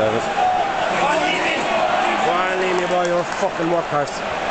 David. Go on, leave me, by your fucking workhorse.